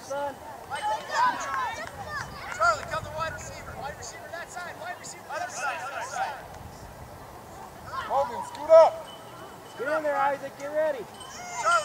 son. Charlie, come to wide receiver. Wide receiver that side. Wide receiver other side. Other side. Hogan, scoot up. Get in there, Isaac. Get ready. Charlie,